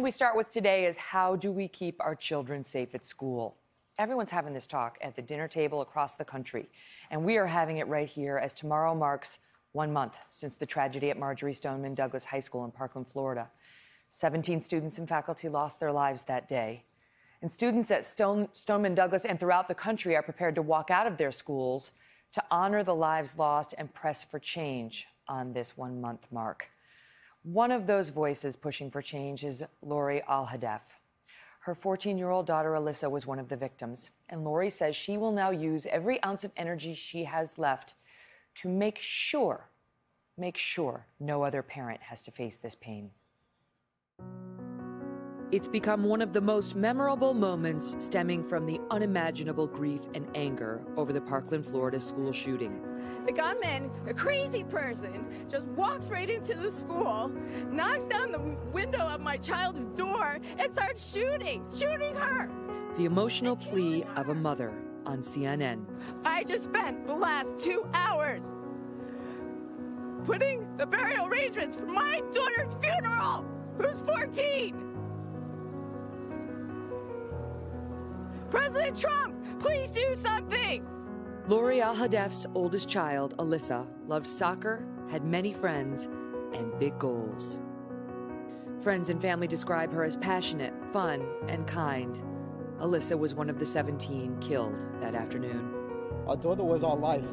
We start with today is how do we keep our children safe at school? Everyone's having this talk at the dinner table across the country, and we are having it right here as tomorrow marks one month since the tragedy at Marjory Stoneman Douglas High School in Parkland, Florida. 17 students and faculty lost their lives that day. And students at Stone, Stoneman Douglas and throughout the country are prepared to walk out of their schools to honor the lives lost and press for change on this one month mark. One of those voices pushing for change is Lori Alhadeff. Her 14 year old daughter Alyssa was one of the victims, and Lori says she will now use every ounce of energy she has left to make sure, make sure no other parent has to face this pain. It's become one of the most memorable moments stemming from the unimaginable grief and anger over the Parkland, Florida school shooting. The gunman, a crazy person, just walks right into the school, knocks down the window of my child's door, and starts shooting, shooting her. The emotional plea of a mother on CNN. I just spent the last two hours putting the burial arrangements for my daughter's funeral, who's 14. President Trump, please do something! Lori Alhadeff's oldest child, Alyssa, loved soccer, had many friends, and big goals. Friends and family describe her as passionate, fun, and kind. Alyssa was one of the 17 killed that afternoon. Our daughter was our life.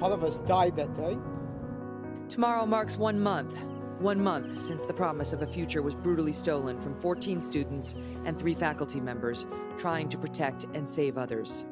Part of us died that day. Tomorrow marks one month one month since the promise of a future was brutally stolen from 14 students and three faculty members trying to protect and save others.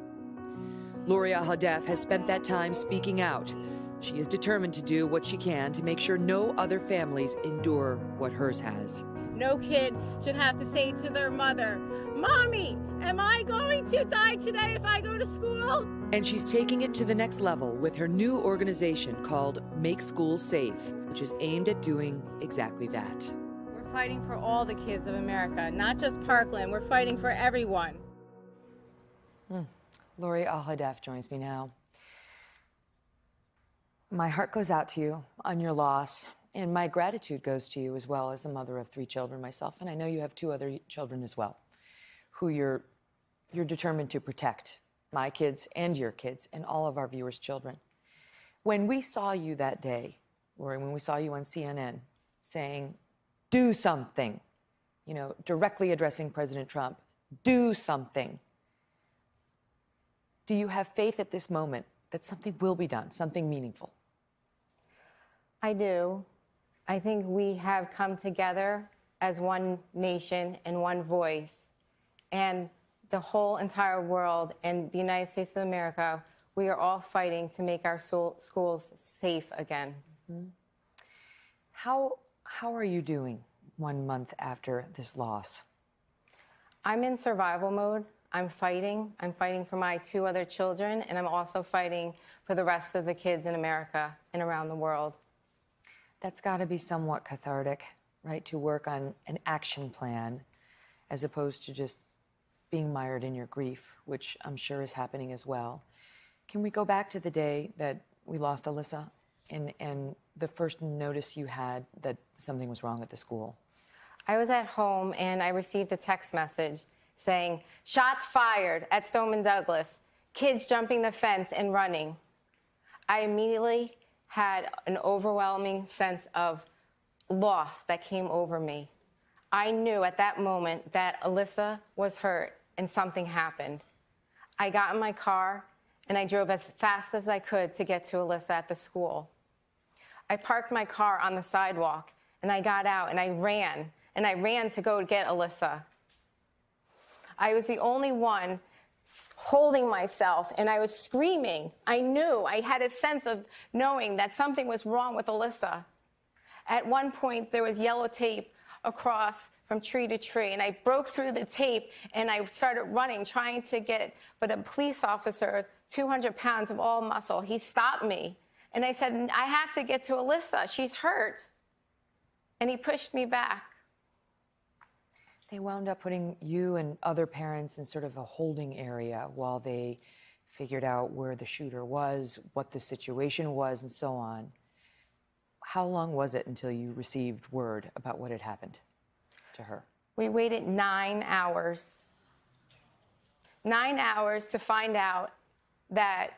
Lori Alhadeff has spent that time speaking out. She is determined to do what she can to make sure no other families endure what hers has. No kid should have to say to their mother, Mommy, am I going to die today if I go to school? And she's taking it to the next level with her new organization called Make Schools Safe, which is aimed at doing exactly that. We're fighting for all the kids of America, not just Parkland. We're fighting for everyone. Hmm. Lori Alhadeff joins me now. My heart goes out to you on your loss, and my gratitude goes to you as well as a mother of three children myself, and I know you have two other children as well who you're, you're determined to protect my kids and your kids and all of our viewers' children. When we saw you that day, or when we saw you on CNN saying, do something, you know, directly addressing President Trump, do something. Do you have faith at this moment that something will be done, something meaningful? I do. I think we have come together as one nation and one voice and the whole entire world and the United States of America, we are all fighting to make our schools safe again. Mm-hmm. How, how are you doing one month after this loss? I'm in survival mode. I'm fighting. I'm fighting for my two other children, and I'm also fighting for the rest of the kids in America and around the world. That's got to be somewhat cathartic, right? To work on an action plan as opposed to just being mired in your grief, which I'm sure is happening as well. Can we go back to the day that we lost Alyssa and, and the first notice you had that something was wrong at the school? I was at home and I received a text message saying, Shots fired at Stoneman Douglas, kids jumping the fence and running. I immediately had an overwhelming sense of loss that came over me. I knew at that moment that Alyssa was hurt and something happened. I got in my car and I drove as fast as I could to get to Alyssa at the school. I parked my car on the sidewalk and I got out and I ran and I ran to go get Alyssa. I was the only one holding myself and I was screaming. I knew, I had a sense of knowing that something was wrong with Alyssa. At one point, there was yellow tape across from tree to tree. And I broke through the tape and I started running, trying to get, but a police officer, 200 pounds of all muscle, he stopped me. And I said, I have to get to Alyssa. She's hurt. And he pushed me back. They wound up putting you and other parents in sort of a holding area while they figured out where the shooter was, what the situation was, and so on. How long was it until you received word about what had happened to her? We waited nine hours. Nine hours to find out that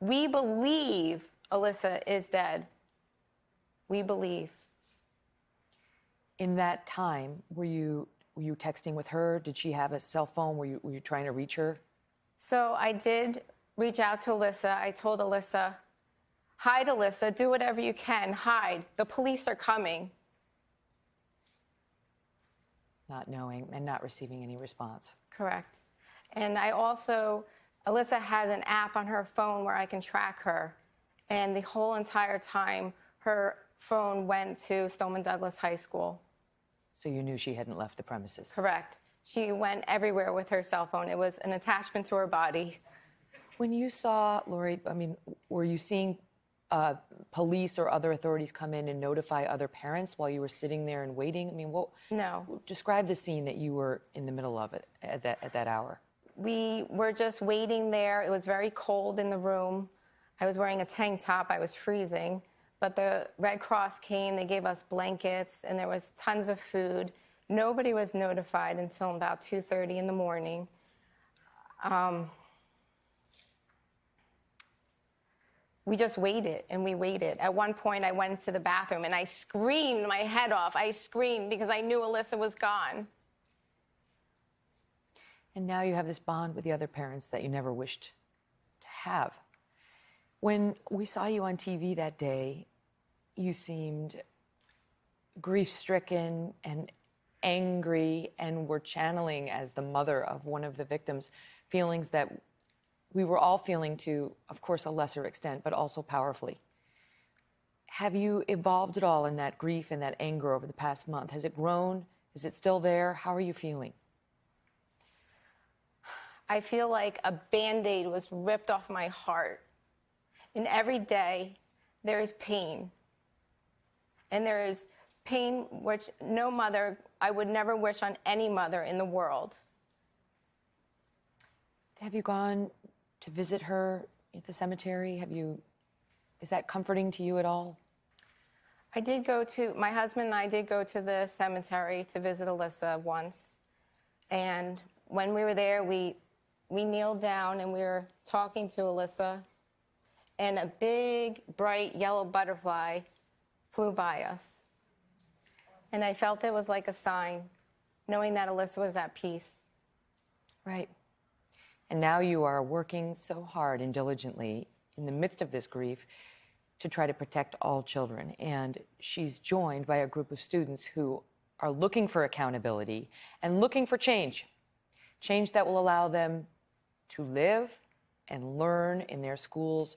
we believe Alyssa is dead. We believe. In that time, were you were you texting with her? Did she have a cell phone? Were you were you trying to reach her? So I did reach out to Alyssa. I told Alyssa, hide Alyssa, do whatever you can, hide. The police are coming. Not knowing and not receiving any response. Correct. And I also, Alyssa has an app on her phone where I can track her. And the whole entire time, her phone went to Stoneman Douglas High School. So you knew she hadn't left the premises. Correct. She went everywhere with her cell phone. It was an attachment to her body. When you saw Lori, I mean, were you seeing uh, police or other authorities come in and notify other parents while you were sitting there and waiting? I mean, what? No. Describe the scene that you were in the middle of it at that at that hour. We were just waiting there. It was very cold in the room. I was wearing a tank top. I was freezing. But the Red Cross came. They gave us blankets, and there was tons of food. Nobody was notified until about 2:30 in the morning. Um, we just waited and we waited. At one point, I went to the bathroom and I screamed my head off. I screamed because I knew Alyssa was gone. And now you have this bond with the other parents that you never wished to have. When we saw you on TV that day, you seemed grief stricken and angry, and were channeling, as the mother of one of the victims, feelings that we were all feeling to, of course, a lesser extent, but also powerfully. Have you evolved at all in that grief and that anger over the past month? Has it grown? Is it still there? How are you feeling? I feel like a band aid was ripped off my heart. And every day there is pain. And there is pain which no mother, I would never wish on any mother in the world. Have you gone to visit her at the cemetery? Have you, is that comforting to you at all? I did go to, my husband and I did go to the cemetery to visit Alyssa once. And when we were there, we, we kneeled down and we were talking to Alyssa. And a big, bright yellow butterfly flew by us. And I felt it was like a sign, knowing that Alyssa was at peace. Right. And now you are working so hard and diligently in the midst of this grief to try to protect all children. And she's joined by a group of students who are looking for accountability and looking for change change that will allow them to live and learn in their schools